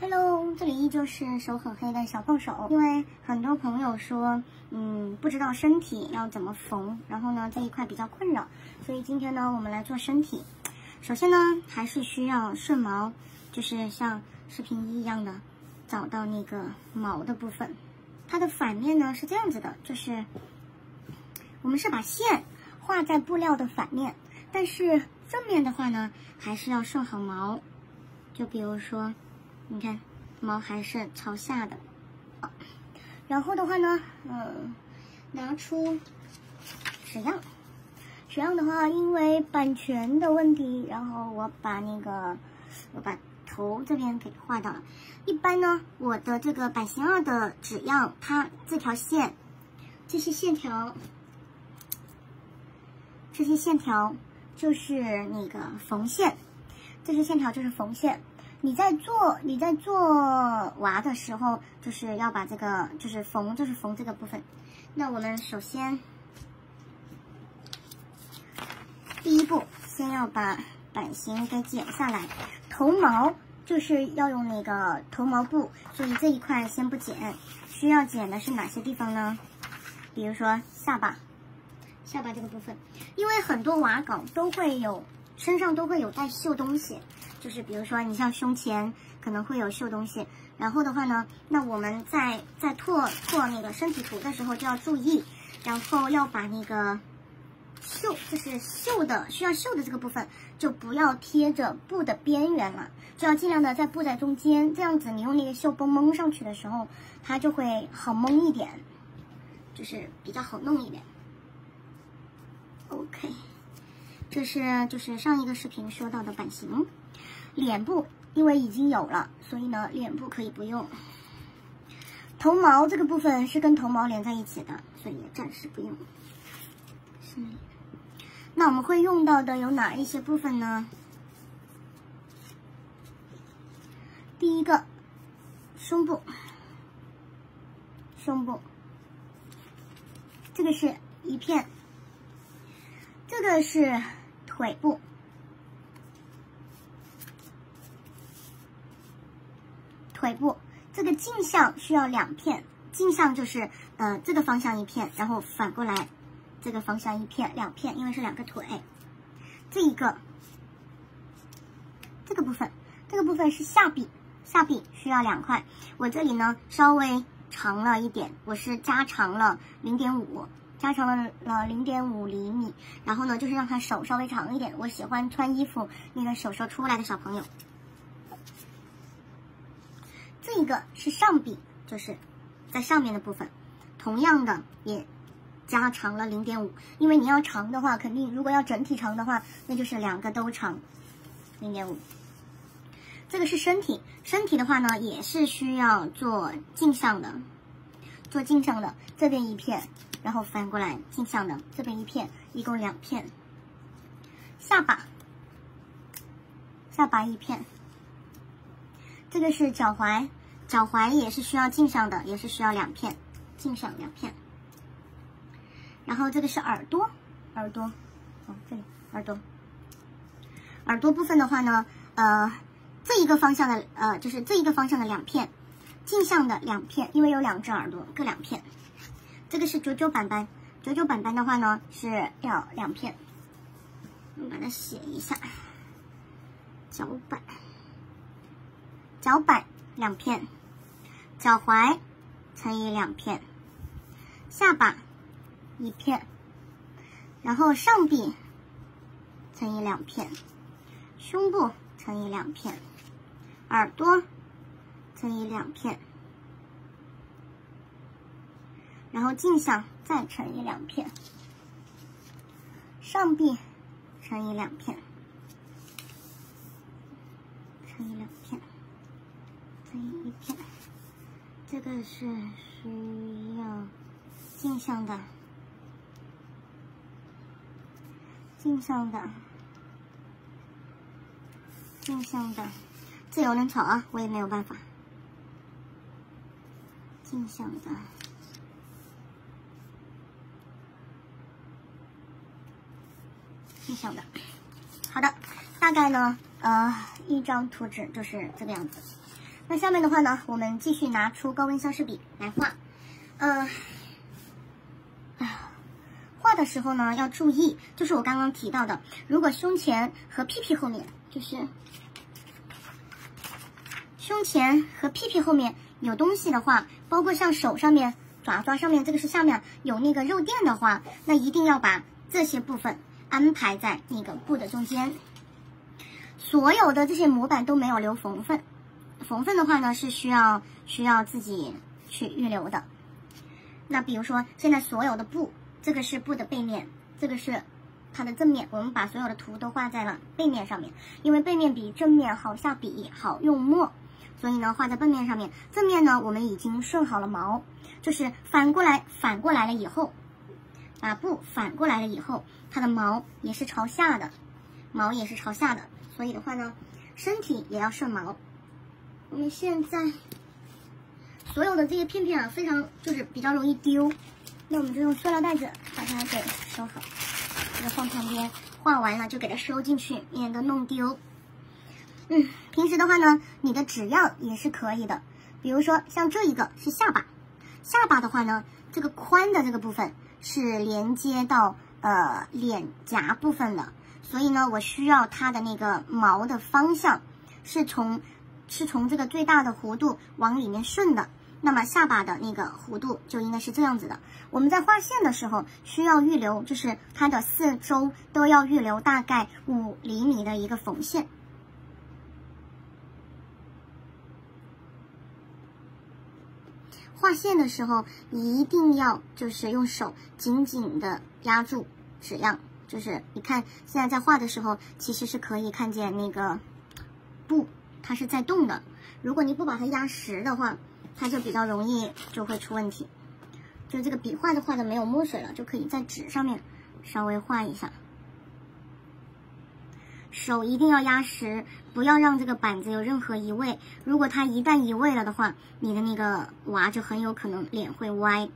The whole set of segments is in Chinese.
Hello，这里依旧是手很黑的小胖手。因为很多朋友说，嗯，不知道身体要怎么缝，然后呢这一块比较困扰，所以今天呢我们来做身体。首先呢还是需要顺毛，就是像视频一一样的找到那个毛的部分。它的反面呢是这样子的，就是我们是把线画在布料的反面，但是正面的话呢还是要顺好毛。就比如说。你看，毛还是朝下的。然后的话呢，嗯，拿出纸样。纸样的话，因为版权的问题，然后我把那个我把头这边给画到了。一般呢，我的这个版型二的纸样，它这条线，这些线条，这些线条就是那个缝线，这些线条就是缝线。你在做你在做娃的时候，就是要把这个就是缝，就是缝这个部分。那我们首先第一步，先要把版型给剪下来。头毛就是要用那个头毛布，所以这一块先不剪。需要剪的是哪些地方呢？比如说下巴，下巴这个部分，因为很多娃稿都会有身上都会有带绣东西。就是比如说，你像胸前可能会有绣东西，然后的话呢，那我们在在拓拓那个身体图的时候就要注意，然后要把那个绣，就是绣的需要绣的这个部分，就不要贴着布的边缘了，就要尽量的在布在中间，这样子你用那个绣绷蒙上去的时候，它就会好蒙一点，就是比较好弄一点。OK，这是就是上一个视频说到的版型。脸部因为已经有了，所以呢，脸部可以不用。头毛这个部分是跟头毛连在一起的，所以暂时不用。是。那我们会用到的有哪一些部分呢？第一个，胸部，胸部，这个是一片，这个是腿部。腿部这个镜像需要两片，镜像就是呃这个方向一片，然后反过来这个方向一片，两片，因为是两个腿。这一个这个部分，这个部分是下臂，下臂需要两块。我这里呢稍微长了一点，我是加长了零点五，加长了了零点五厘米，然后呢就是让他手稍微长一点。我喜欢穿衣服那个手手出来的小朋友。这个是上臂，就是在上面的部分，同样的也加长了零点五，因为你要长的话，肯定如果要整体长的话，那就是两个都长零点五。这个是身体，身体的话呢，也是需要做镜像的，做镜像的，这边一片，然后翻过来镜像的，这边一片，一共两片。下巴，下巴一片，这个是脚踝。脚踝也是需要镜像的，也是需要两片，镜像两片。然后这个是耳朵，耳朵，哦，这里耳朵，耳朵部分的话呢，呃，这一个方向的，呃，就是这一个方向的两片，镜像的两片，因为有两只耳朵，各两片。这个是九九板板，九九板板的话呢是要两片，我把它写一下，脚板，脚板两片。脚踝乘以两片，下巴一片，然后上臂乘以两片，胸部乘以两片，耳朵乘以两片，然后镜像再乘以两片，上臂乘以两片，乘以两片，乘以一片。这个是需要镜像的，镜像的，镜像的，自由人草啊，我也没有办法。镜像的，镜像的，好的，大概呢，呃，一张图纸就是这个样子。那下面的话呢，我们继续拿出高温消失笔来画。嗯，哎画的时候呢要注意，就是我刚刚提到的，如果胸前和屁屁后面，就是胸前和屁屁后面有东西的话，包括像手上面、爪爪上面，这个是下面有那个肉垫的话，那一定要把这些部分安排在那个布的中间。所有的这些模板都没有留缝缝。缝缝的话呢，是需要需要自己去预留的。那比如说，现在所有的布，这个是布的背面，这个是它的正面，我们把所有的图都画在了背面上面，因为背面比正面好下笔，好用墨，所以呢画在背面上面。正面呢，我们已经顺好了毛，就是反过来，反过来了以后，把布反过来了以后，它的毛也是朝下的，毛也是朝下的，所以的话呢，身体也要顺毛。我们现在所有的这些片片啊，非常就是比较容易丢，那我们就用塑料袋子把它给收好，这个放旁边，画完了就给它收进去，免得弄丢。嗯，平时的话呢，你的纸样也是可以的，比如说像这一个是下巴，下巴的话呢，这个宽的这个部分是连接到呃脸颊部分的，所以呢，我需要它的那个毛的方向是从。是从这个最大的弧度往里面顺的，那么下巴的那个弧度就应该是这样子的。我们在画线的时候需要预留，就是它的四周都要预留大概五厘米的一个缝线。画线的时候一定要就是用手紧紧的压住纸样，就是你看现在在画的时候，其实是可以看见那个布。它是在动的，如果你不把它压实的话，它就比较容易就会出问题。就这个笔画的画的没有墨水了，就可以在纸上面稍微画一下。手一定要压实，不要让这个板子有任何移位。如果它一旦移位了的话，你的那个娃就很有可能脸会歪，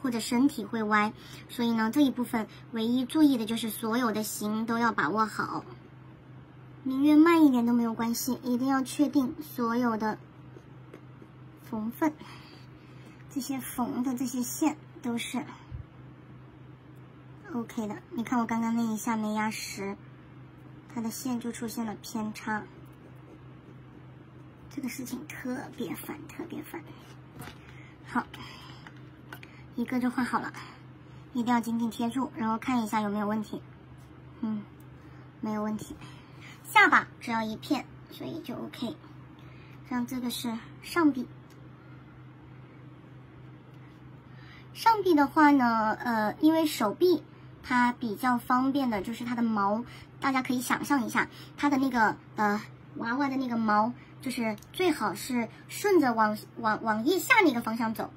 或者身体会歪。所以呢，这一部分唯一注意的就是所有的形都要把握好。宁愿慢一点都没有关系，一定要确定所有的缝缝，这些缝的这些线都是 OK 的。你看我刚刚那一下没压实，它的线就出现了偏差，这个事情特别烦，特别烦。好，一个就画好了，一定要紧紧贴住，然后看一下有没有问题。嗯，没有问题。下巴只要一片，所以就 OK。像这个是上臂，上臂的话呢，呃，因为手臂它比较方便的，就是它的毛，大家可以想象一下，它的那个呃娃娃的那个毛，就是最好是顺着往往往腋下那个方向走。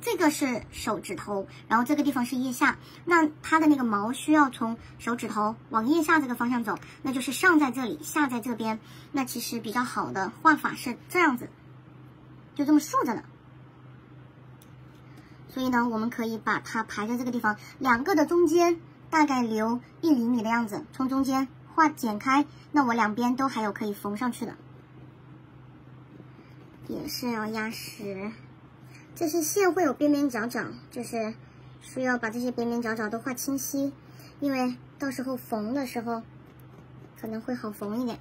这个是手指头，然后这个地方是腋下，那它的那个毛需要从手指头往腋下这个方向走，那就是上在这里，下在这边。那其实比较好的画法是这样子，就这么竖着的。所以呢，我们可以把它排在这个地方，两个的中间大概留一厘米的样子，从中间画剪开，那我两边都还有可以缝上去的，也是要压实。这些线会有边边角角，就是需要把这些边边角角都画清晰，因为到时候缝的时候可能会好缝一点。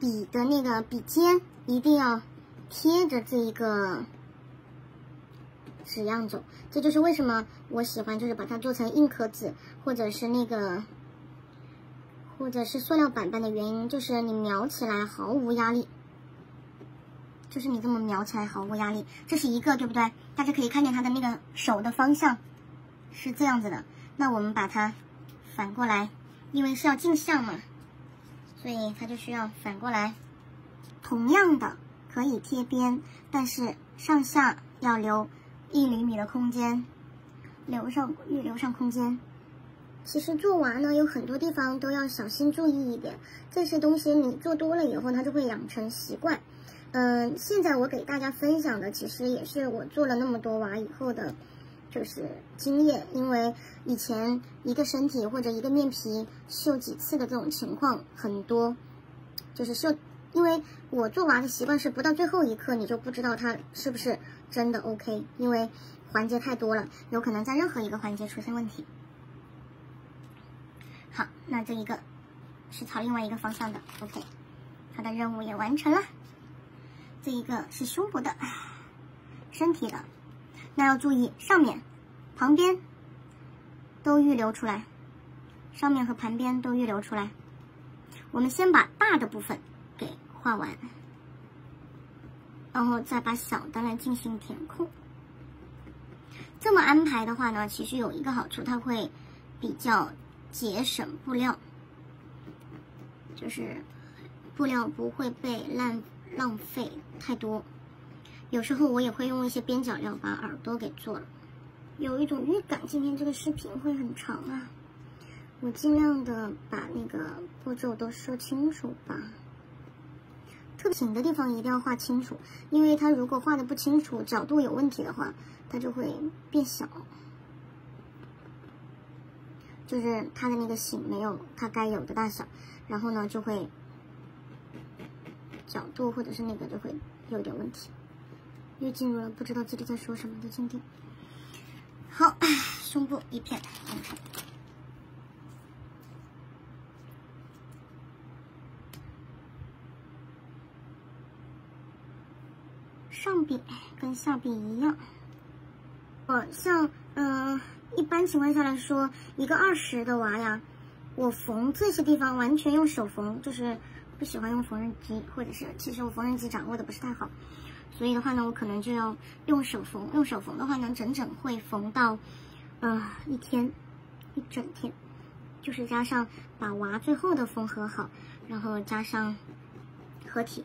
笔的那个笔尖一定要贴着这一个纸样走，这就是为什么我喜欢，就是把它做成硬壳纸或者是那个或者是塑料板板的原因，就是你描起来毫无压力。就是你这么描起来毫无压力，这是一个对不对？大家可以看见它的那个手的方向是这样子的。那我们把它反过来，因为是要镜像嘛，所以它就需要反过来。同样的可以贴边，但是上下要留一厘米的空间，留上预留上空间。其实做娃呢，有很多地方都要小心注意一点。这些东西你做多了以后，它就会养成习惯。嗯，现在我给大家分享的，其实也是我做了那么多娃以后的，就是经验。因为以前一个身体或者一个面皮绣几次的这种情况很多，就是绣因为我做娃的习惯是不到最后一刻你就不知道它是不是真的 OK，因为环节太多了，有可能在任何一个环节出现问题。好，那这一个是朝另外一个方向的，OK，它的任务也完成了。这一个是胸部的，身体的，那要注意上面、旁边都预留出来，上面和旁边都预留出来。我们先把大的部分给画完，然后再把小的来进行填空。这么安排的话呢，其实有一个好处，它会比较节省布料，就是布料不会被烂。浪费太多，有时候我也会用一些边角料把耳朵给做了。有一种预感，今天这个视频会很长啊，我尽量的把那个步骤都说清楚吧。特紧的地方一定要画清楚，因为它如果画的不清楚，角度有问题的话，它就会变小，就是它的那个形没有它该有的大小，然后呢就会。角度或者是那个就会有点问题，又进入了不知道自己在说什么的境地。好，胸部一片完成，上臂跟下臂一样。我像嗯，一般情况下来说，一个二十的娃呀，我缝这些地方完全用手缝，就是。不喜欢用缝纫机，或者是其实我缝纫机掌握的不是太好，所以的话呢，我可能就要用手缝。用手缝的话呢，整整会缝到，呃，一天，一整天，就是加上把娃最后的缝合好，然后加上合体。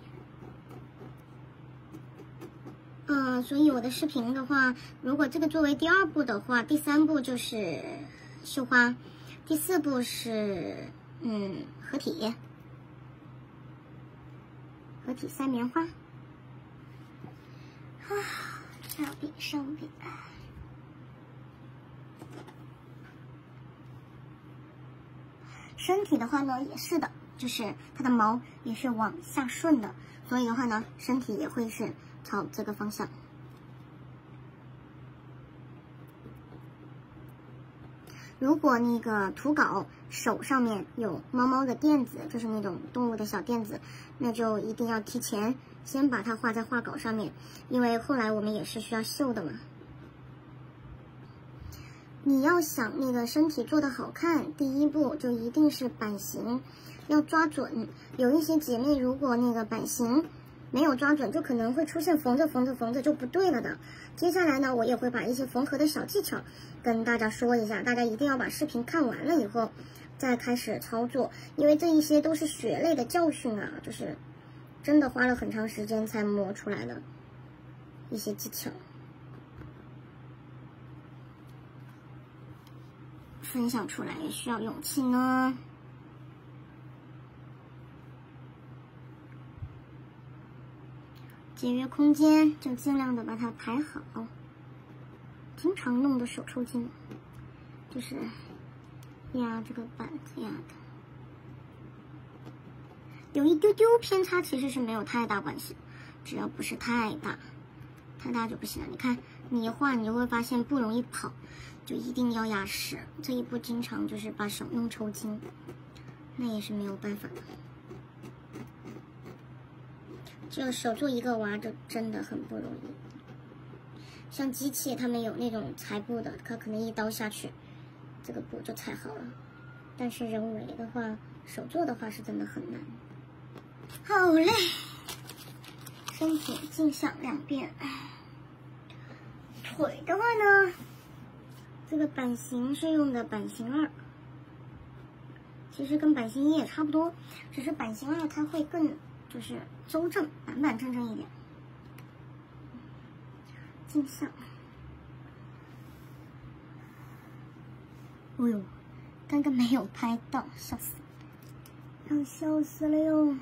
嗯，所以我的视频的话，如果这个作为第二步的话，第三步就是绣花，第四步是嗯合体。合体塞棉花，啊，下臂上臂，身体的话呢也是的，就是它的毛也是往下顺的，所以的话呢，身体也会是朝这个方向。如果那个图稿手上面有猫猫的垫子，就是那种动物的小垫子，那就一定要提前先把它画在画稿上面，因为后来我们也是需要绣的嘛。你要想那个身体做的好看，第一步就一定是版型要抓准。有一些姐妹如果那个版型，没有抓准，就可能会出现缝着缝着缝着就不对了的。接下来呢，我也会把一些缝合的小技巧跟大家说一下，大家一定要把视频看完了以后再开始操作，因为这一些都是血泪的教训啊，就是真的花了很长时间才磨出来的一些技巧，分享出来也需要勇气呢。节约空间，就尽量的把它排好。经常弄的手抽筋，就是压这个板子压的，有一丢丢偏差，其实是没有太大关系，只要不是太大，太大就不行了。你看，你一画，你就会发现不容易跑，就一定要压实。这一步经常就是把手弄抽筋，那也是没有办法的。就手做一个娃，就真的很不容易。像机器，他们有那种裁布的，它可能一刀下去，这个布就裁好了。但是人为的话，手做的话是真的很难。好嘞，身体镜像两遍。腿的话呢，这个版型是用的版型二，其实跟版型一也差不多，只是版型二它会更。就是周正，板板正正一点，镜像。哎呦，刚刚没有拍到，笑死，要笑死了哟！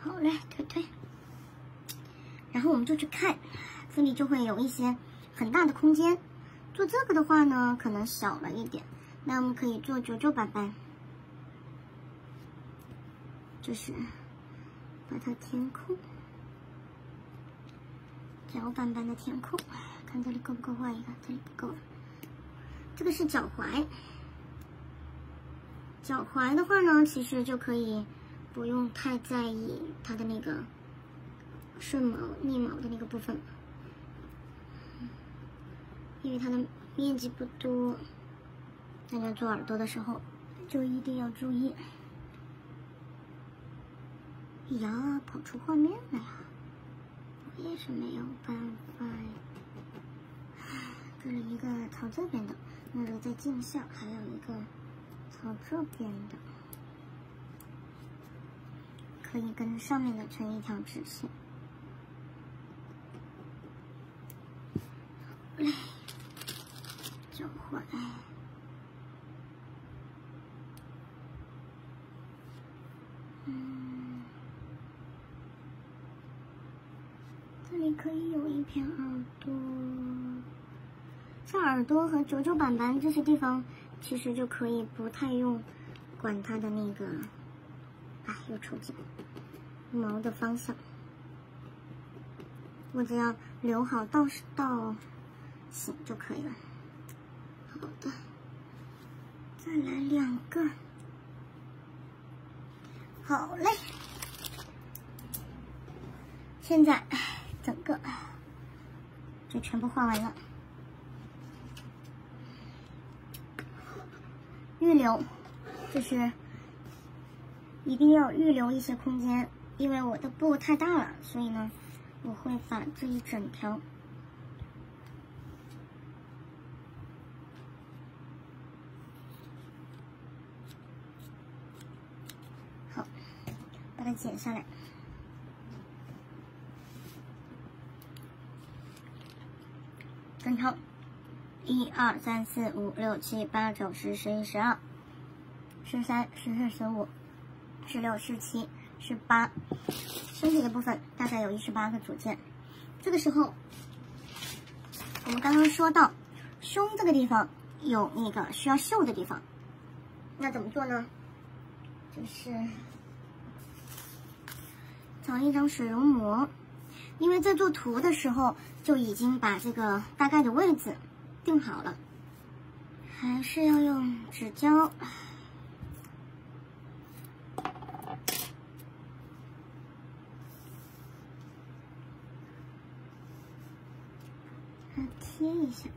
好嘞，推推。然后我们就去看，这里就会有一些很大的空间。做这个的话呢，可能小了一点，那我们可以做九九板板。就是把它填空，脚板板的填空，看这里够不够画一个？这里不够。这个是脚踝，脚踝的话呢，其实就可以不用太在意它的那个顺毛、逆毛的那个部分，因为它的面积不多。大家做耳朵的时候就一定要注意。呀，跑出画面了呀！我也是没有办法呀。这里一个朝这边的，那个在镜像，还有一个朝这边的，可以跟上面的成一条直线。来，交换。可以有一片耳朵，像耳朵和九九板板这些地方，其实就可以不太用管它的那个，哎，又抽筋，毛的方向，我只要留好倒倒形就可以了。好的，再来两个，好嘞，现在。整个就全部画完了，预留就是一定要预留一些空间，因为我的布太大了，所以呢，我会把这一整条好把它剪下来。整条，一二三四五六七八九十十一十二，十三十四十五，十六十七十八，身体的部分大概有一十八个组件。这个时候，我们刚刚说到胸这个地方有那个需要绣的地方，那怎么做呢？就是找一张水溶膜。因为在做图的时候就已经把这个大概的位置定好了，还是要用纸胶，贴一下，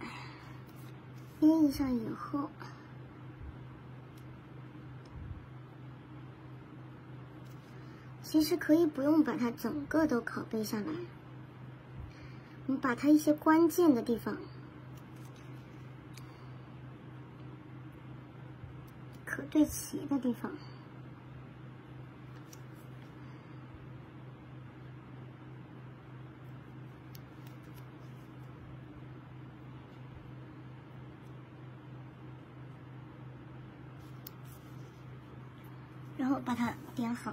捏一下以后。其实可以不用把它整个都拷贝下来，我们把它一些关键的地方、可对齐的地方，然后把它点好。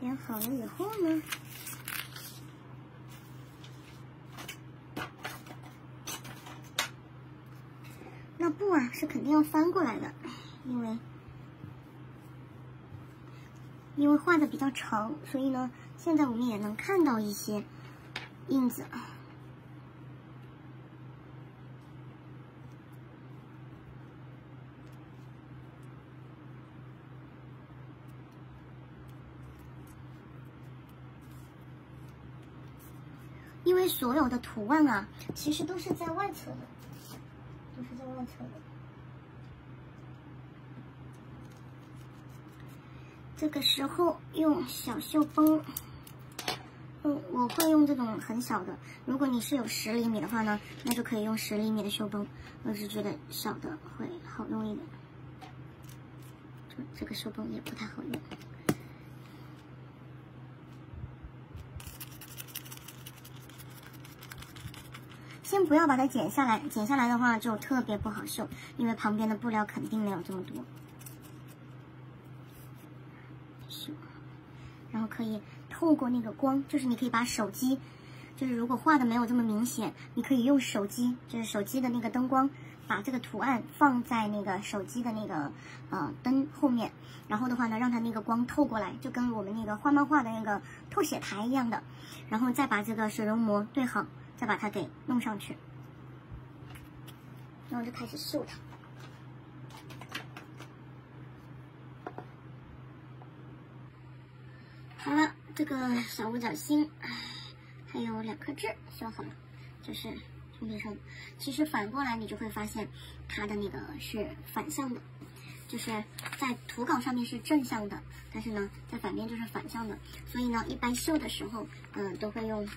点好了以后呢，那布啊是肯定要翻过来的，因为因为画的比较长，所以呢，现在我们也能看到一些印子。啊因为所有的图案啊，其实都是在外侧的，都是在外侧的。这个时候用小绣绷，嗯，我会用这种很小的。如果你是有十厘米的话呢，那就可以用十厘米的绣绷。我是觉得小的会好用一点，这这个绣绷也不太好用。不要把它剪下来，剪下来的话就特别不好绣，因为旁边的布料肯定没有这么多。然后可以透过那个光，就是你可以把手机，就是如果画的没有这么明显，你可以用手机，就是手机的那个灯光，把这个图案放在那个手机的那个呃灯后面，然后的话呢，让它那个光透过来，就跟我们那个画漫画的那个透写台一样的，然后再把这个水溶膜对好，再把它给弄上去，然后就开始绣它。好了，这个小五角星，还有两颗痣绣好了，就是从边上。其实反过来你就会发现，它的那个是反向的，就是在图稿上面是正向的，但是呢，在反面就是反向的。所以呢，一般绣的时候，嗯，都会用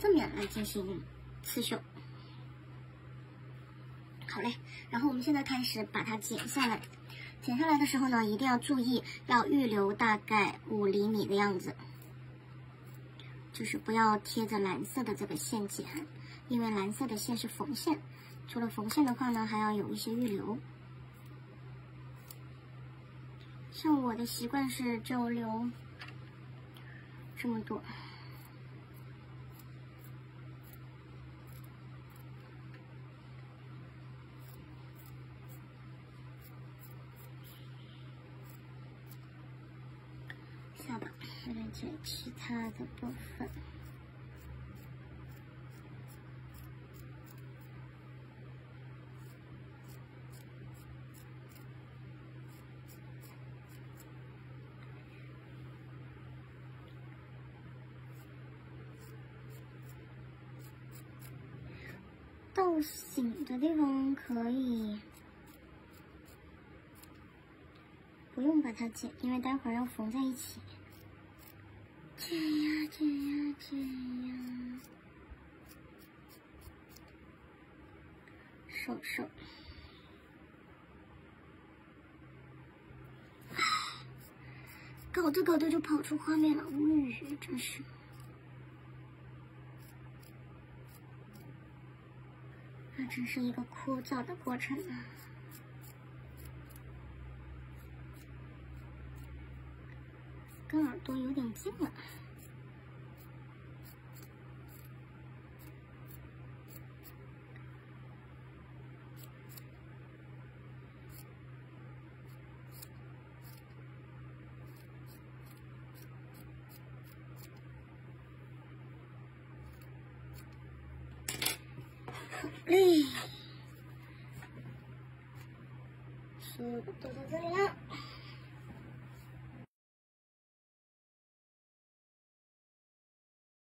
正面来进行刺绣。好嘞，然后我们现在开始把它剪下来。剪下来的时候呢，一定要注意，要预留大概五厘米的样子，就是不要贴着蓝色的这个线剪，因为蓝色的线是缝线，除了缝线的话呢，还要有一些预留。像我的习惯是就留这么多。下巴，来其他的部分。到醒的地方可以。不用把它剪，因为待会儿要缝在一起。剪呀，手手，搞着搞着就跑出画面了，无语，真是。那真是一个枯燥的过程啊。跟耳朵有点近。了。